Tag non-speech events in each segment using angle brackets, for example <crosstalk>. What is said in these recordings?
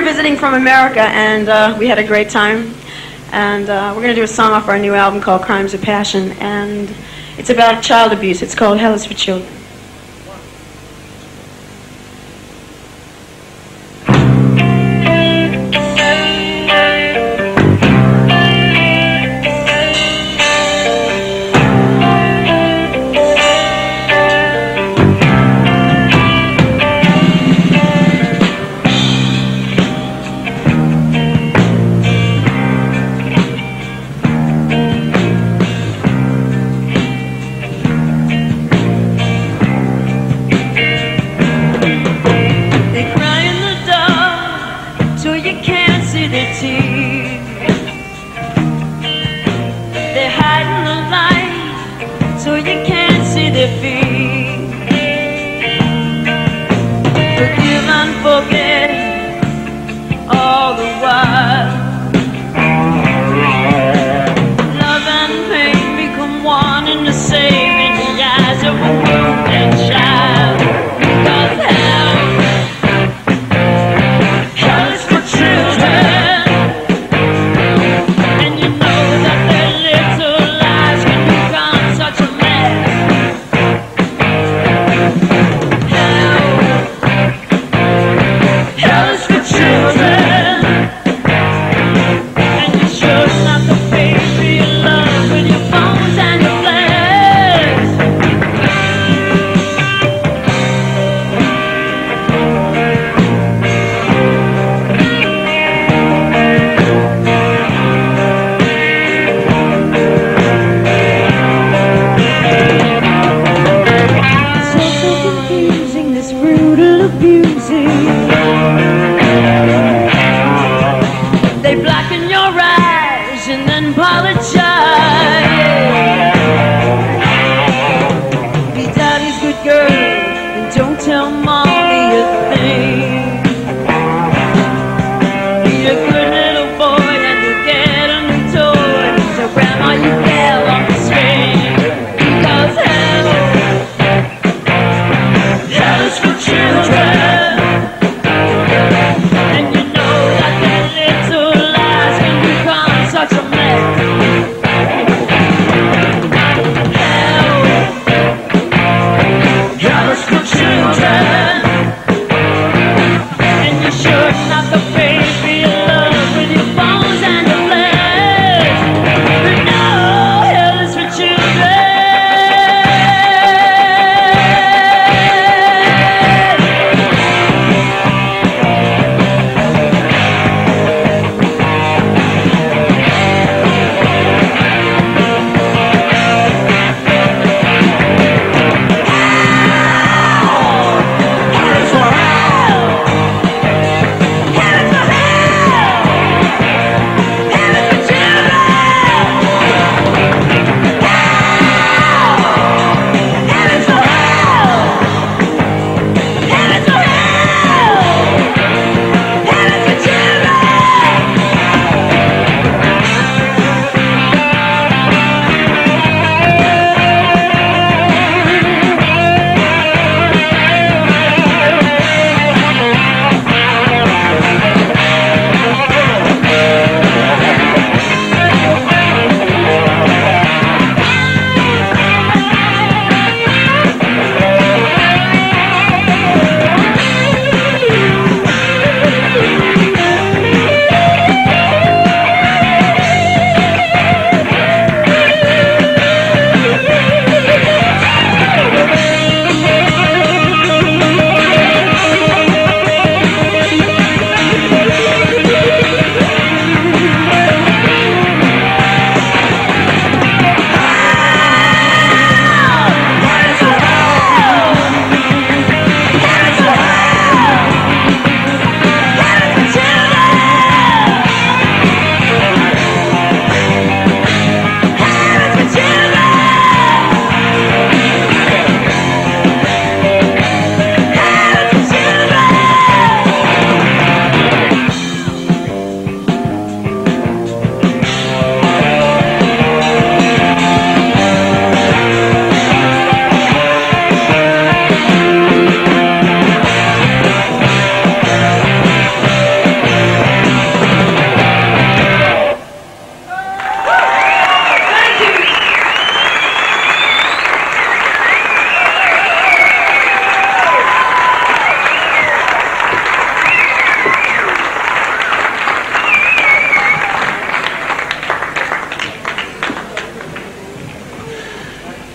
here visiting from America, and uh, we had a great time. And uh, we're going to do a song off our new album called Crimes of Passion, and it's about child abuse. It's called Hell is for Children.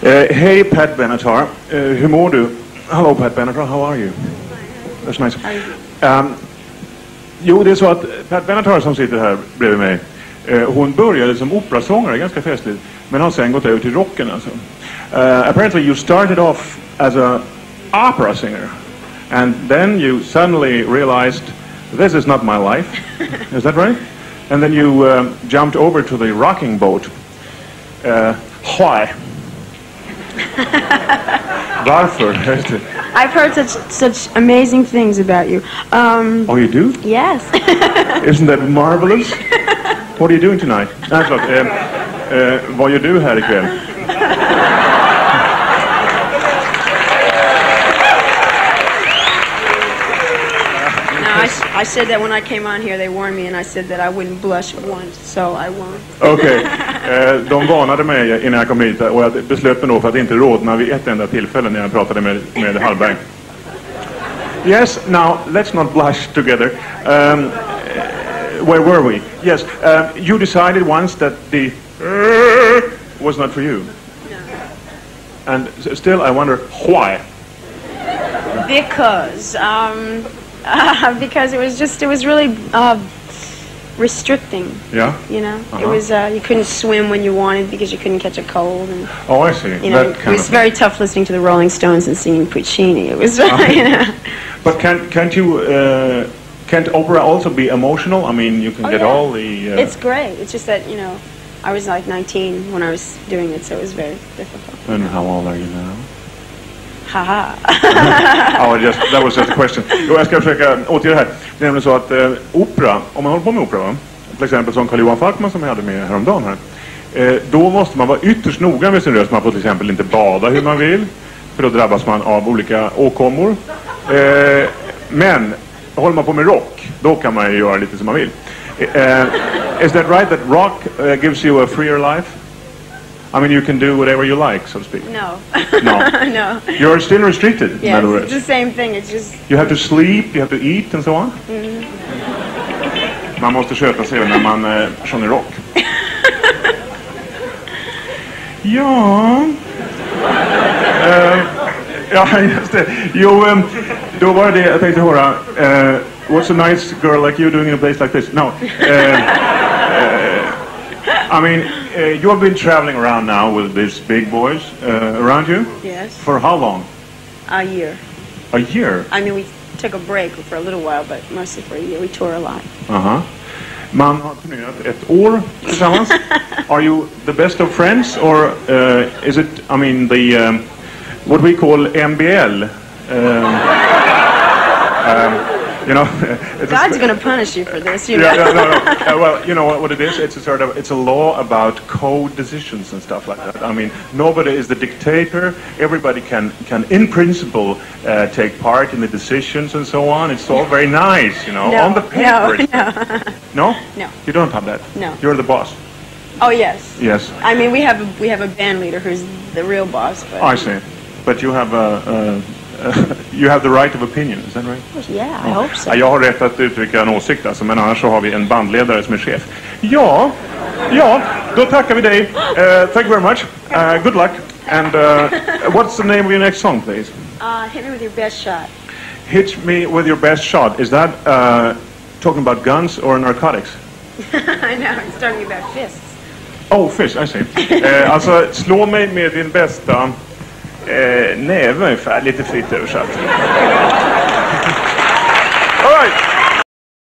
Hey, Pat Benatar. Uh, hur mår du? Hello, Pat Benatar. How are you? That's nice. Um, jo, det är så att Pat Benatar som sitter här bredvid mig, uh, hon började som operasångare, ganska festligt, men har sen gått över till rocken alltså. Uh, apparently you started off as a opera singer, and then you suddenly realized this is not my life. is that right? And then you um, jumped over to the rocking boat. Uh, why? <laughs> Varför? I've heard such such amazing things about you. Um, oh, you do? yes. <laughs> Isn't that marvelous? What are you doing tonight? Nej, förlåt. Eh, eh, vad gör du här ikväll? no, I, said that when I came on here, they warned me, and I said that I wouldn't blush once, so I won't. Okej. <laughs> Eh, de varnade mig innan jag kom hit och jag beslöt mig då för att inte rodna vid ett enda tillfälle när jag pratade med, med Hallberg. Yes, now let's not blush together. Um, eh, where were we? Yes, uh, you decided once that the was not for you. And still I wonder why. Because, um, <laughs> because it was just, it was really uh, restricting. Yeah? You know, it Uh-huh. was uh, you couldn't swim when you wanted because you couldn't catch a cold, and Oh, I see. you know, it was very tough listening to the Rolling Stones and singing Puccini. It was, <laughs> Uh-huh. you know. But can't can't you uh, can't opera also be emotional? I mean, you can Oh, get yeah. all the. Uh, It's great. It's just that you know, I was like 19 when I was doing it, so it was very difficult. and how old are you now? Haha. <laughs> oh, just, that was just a question. Jo, jag ska försöka åtgärda det här. Det är nämligen så att eh, opera, om man håller på med opera, va? till exempel som Carl-Johan Falkman som jag hade med häromdagen här. Eh, då måste man vara ytterst noga med sin röst. Man får till exempel inte bada hur man vill. För då drabbas man av olika åkommor. Eh, men håller man på med rock, då kan man ju göra lite som man vill. Eh, eh is that right that rock uh, gives you a freer life? I mean, you can do whatever you like, so to speak. no. No. <laughs> no. You're still restricted, in Yes, other it's words. the same thing. It's just You have to sleep, you have to eat and so on. Man måste sköta sig när man eh, sjunger rock. <laughs> ja... Eh, ja, just det. Jo, em, då var det jag tänkte höra. eh, what's a nice girl like you doing in a place like this? No. eh, I mean, uh, you have been traveling around now with these big boys uh, around you. yes, For how long? a year. A year? I mean, we took a break for a little while, but mostly for a year. We tour a lot. Aha. Man har turnerat ett år tillsammans. Are you the best of friends or uh, is it, I mean, the, um, what we call MBL? Um, um, you know, <laughs> it's God's going to punish you for this, you know. yeah, no, no, no. <laughs> Uh, well, you know what, what it is? It's a sort of it's a law about co-decisions and stuff like that. I mean, nobody is the dictator. Everybody can can, in principle, uh, take part in the decisions and so on. It's all very nice, you know, No, on the paper. <laughs> no, no, No. you don't have that. No. you're the boss. Oh yes. Yes, I mean, we have a, we have a band leader who's the real boss. But I see. But you have a. Uh, <laughs> you have the right of opinion, is that right? Yeah, I hope so. Ja, jag har rätt att uttrycka en åsikt alltså, men annars så har vi en bandledare som är chef. Ja, ja, då tackar vi dig. Uh, thank you very much. Uh, good luck. And uh, what's the name of your next song, please? Uh, hit me with your best shot. Hit me with your best shot. Is that uh, talking about guns or narcotics? <laughs> I know. It's talking about fists. Oh, fish, I see. Alltså, slå mig med din bästa eh, näve ungefär, lite fritt översatt.